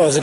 was a